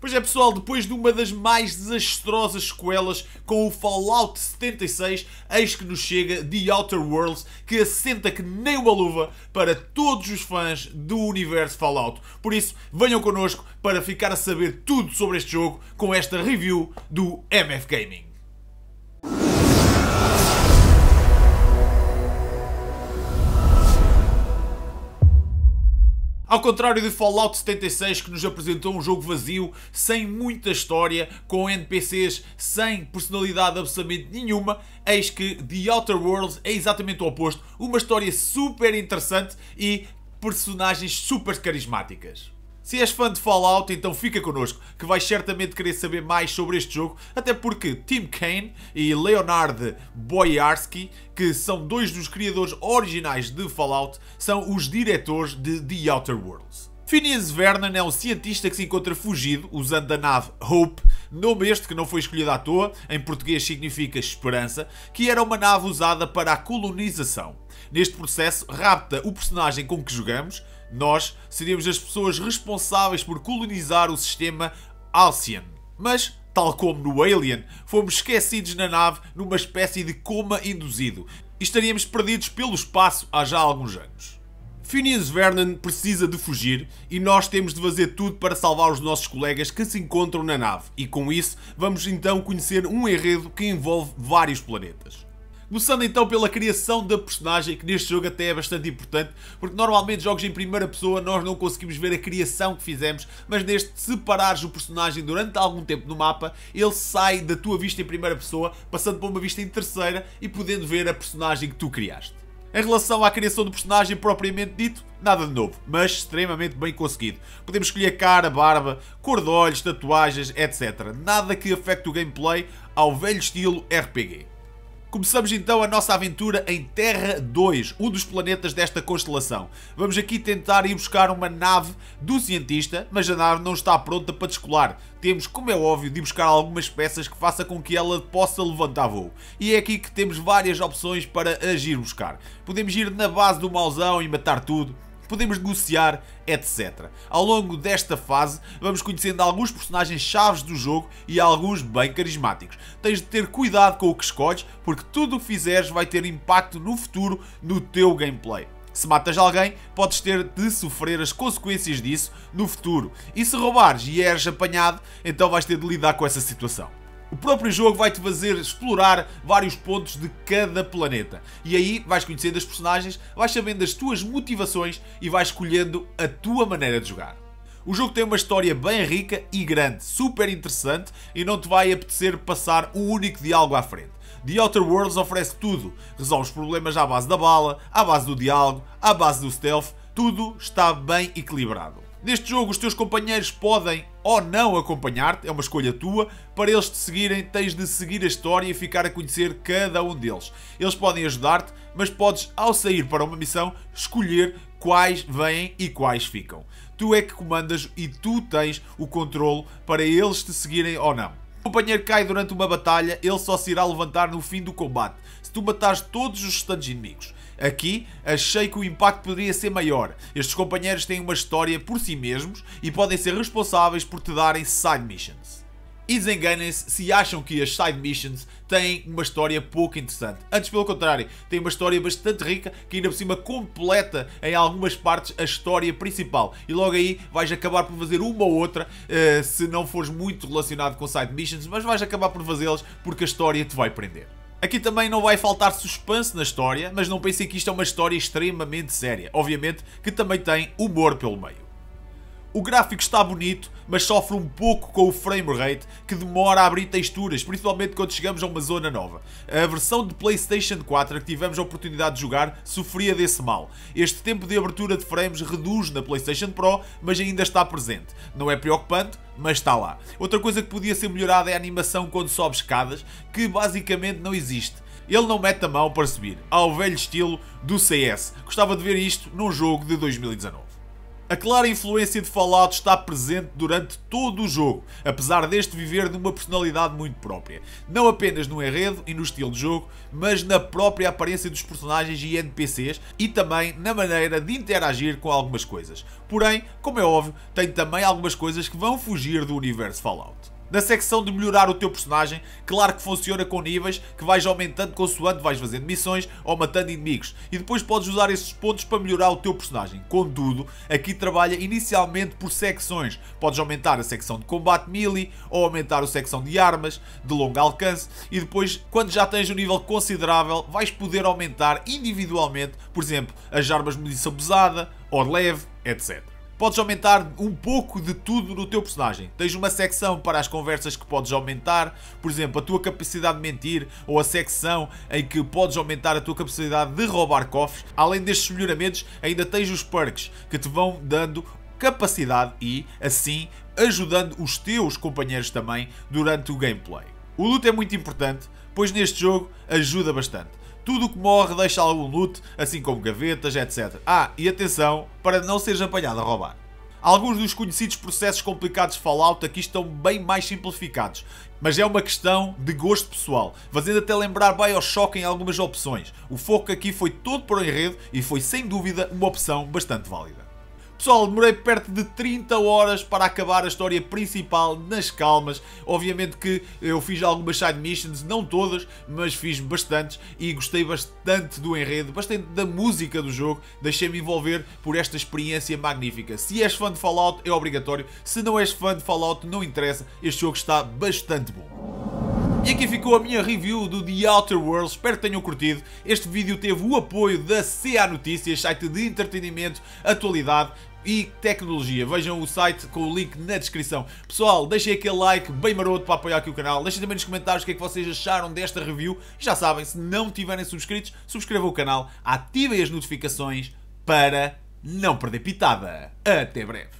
Pois é, pessoal, depois de uma das mais desastrosas sequelas com o Fallout 76, eis que nos chega The Outer Worlds, que assenta que nem uma luva para todos os fãs do universo Fallout. Por isso, venham connosco para ficar a saber tudo sobre este jogo com esta review do MF Gaming. Ao contrário de Fallout 76, que nos apresentou um jogo vazio, sem muita história, com NPCs sem personalidade absolutamente nenhuma, eis que The Outer Worlds é exatamente o oposto. Uma história super interessante e personagens super carismáticas. Se és fã de Fallout, então fica connosco, que vais certamente querer saber mais sobre este jogo, até porque Tim Kaine e Leonard Boyarsky, que são dois dos criadores originais de Fallout, são os diretores de The Outer Worlds. Phineas Vernon é um cientista que se encontra fugido usando a nave Hope, nome este que não foi escolhido à toa, em português significa esperança, que era uma nave usada para a colonização. Neste processo, rapta o personagem com que jogamos, nós seríamos as pessoas responsáveis por colonizar o sistema Alcyon. Mas, tal como no Alien, fomos esquecidos na nave numa espécie de coma induzido e estaríamos perdidos pelo espaço há já alguns anos. Phineas Vernon precisa de fugir e nós temos de fazer tudo para salvar os nossos colegas que se encontram na nave. E com isso, vamos então conhecer um enredo que envolve vários planetas. Começando então pela criação da personagem, que neste jogo até é bastante importante, porque normalmente jogos em primeira pessoa nós não conseguimos ver a criação que fizemos, mas neste, se parares o personagem durante algum tempo no mapa, ele sai da tua vista em primeira pessoa, passando para uma vista em terceira e podendo ver a personagem que tu criaste. Em relação à criação do personagem propriamente dito, nada de novo, mas extremamente bem conseguido. Podemos escolher cara, barba, cor de olhos, tatuagens, etc. Nada que afete o gameplay ao velho estilo RPG. Começamos então a nossa aventura em Terra 2, um dos planetas desta constelação. Vamos aqui tentar ir buscar uma nave do cientista, mas a nave não está pronta para descolar. Temos, como é óbvio, de buscar algumas peças que faça com que ela possa levantar voo. E é aqui que temos várias opções para agir buscar. Podemos ir na base do mauzão e matar tudo podemos negociar, etc. Ao longo desta fase, vamos conhecendo alguns personagens chaves do jogo e alguns bem carismáticos. Tens de ter cuidado com o que escolhes, porque tudo o que fizeres vai ter impacto no futuro no teu gameplay. Se matas alguém, podes ter de sofrer as consequências disso no futuro. E se roubares e eres apanhado, então vais ter de lidar com essa situação. O próprio jogo vai-te fazer explorar vários pontos de cada planeta. E aí vais conhecendo as personagens, vais sabendo as tuas motivações e vais escolhendo a tua maneira de jogar. O jogo tem uma história bem rica e grande, super interessante e não te vai apetecer passar um único diálogo à frente. The Outer Worlds oferece tudo. Resolve os problemas à base da bala, à base do diálogo, à base do stealth, tudo está bem equilibrado. Neste jogo, os teus companheiros podem ou não acompanhar-te, é uma escolha tua. Para eles te seguirem, tens de seguir a história e ficar a conhecer cada um deles. Eles podem ajudar-te, mas podes, ao sair para uma missão, escolher quais vêm e quais ficam. Tu é que comandas e tu tens o controle para eles te seguirem ou não. O companheiro cai durante uma batalha, ele só se irá levantar no fim do combate, se tu matares todos os restantes inimigos. Aqui achei que o impacto poderia ser maior. Estes companheiros têm uma história por si mesmos e podem ser responsáveis por te darem side missions. E desenganem-se se acham que as side missions têm uma história pouco interessante. Antes, pelo contrário, tem uma história bastante rica que ainda por cima completa em algumas partes a história principal. E logo aí vais acabar por fazer uma ou outra, uh, se não fores muito relacionado com side missions, mas vais acabar por fazê-las porque a história te vai prender. Aqui também não vai faltar suspense na história, mas não pensem que isto é uma história extremamente séria. Obviamente que também tem humor pelo meio. O gráfico está bonito, mas sofre um pouco com o frame rate que demora a abrir texturas, principalmente quando chegamos a uma zona nova. A versão de PlayStation 4 que tivemos a oportunidade de jogar sofria desse mal. Este tempo de abertura de frames reduz na PlayStation Pro, mas ainda está presente. Não é preocupante, mas está lá. Outra coisa que podia ser melhorada é a animação quando sobe escadas, que basicamente não existe. Ele não mete a mão para subir, ao velho estilo do CS. Gostava de ver isto num jogo de 2019. A clara influência de Fallout está presente durante todo o jogo, apesar deste viver de uma personalidade muito própria. Não apenas no enredo e no estilo de jogo, mas na própria aparência dos personagens e NPCs e também na maneira de interagir com algumas coisas. Porém, como é óbvio, tem também algumas coisas que vão fugir do universo Fallout. Na secção de melhorar o teu personagem, claro que funciona com níveis que vais aumentando consoante vais fazendo missões ou matando inimigos e depois podes usar esses pontos para melhorar o teu personagem. Contudo, aqui trabalha inicialmente por secções. Podes aumentar a secção de combate melee ou aumentar a secção de armas de longo alcance e depois, quando já tens um nível considerável, vais poder aumentar individualmente, por exemplo, as armas de munição pesada ou leve, etc podes aumentar um pouco de tudo no teu personagem. Tens uma secção para as conversas que podes aumentar, por exemplo, a tua capacidade de mentir, ou a secção em que podes aumentar a tua capacidade de roubar cofres. Além destes melhoramentos, ainda tens os perks que te vão dando capacidade e, assim, ajudando os teus companheiros também durante o gameplay. O loot é muito importante, pois neste jogo ajuda bastante. Tudo o que morre deixa algum loot, assim como gavetas, etc. Ah, e atenção, para não seres apanhado a roubar. Alguns dos conhecidos processos complicados de Fallout aqui estão bem mais simplificados, mas é uma questão de gosto pessoal, fazendo até lembrar Bioshock em algumas opções. O foco aqui foi todo para o enredo e foi sem dúvida uma opção bastante válida. Pessoal, demorei perto de 30 horas para acabar a história principal nas calmas. Obviamente que eu fiz algumas side missions, não todas, mas fiz bastantes e gostei bastante do enredo, bastante da música do jogo. Deixei-me envolver por esta experiência magnífica. Se és fã de Fallout, é obrigatório. Se não és fã de Fallout, não interessa. Este jogo está bastante bom. E aqui ficou a minha review do The Outer Worlds, espero que tenham curtido. Este vídeo teve o apoio da CA Notícias, site de entretenimento, atualidade e tecnologia. Vejam o site com o link na descrição. Pessoal, deixem aquele like bem maroto para apoiar aqui o canal. Deixem também nos comentários o que é que vocês acharam desta review. Já sabem, se não tiverem subscritos, subscrevam o canal, ativem as notificações para não perder pitada. Até breve.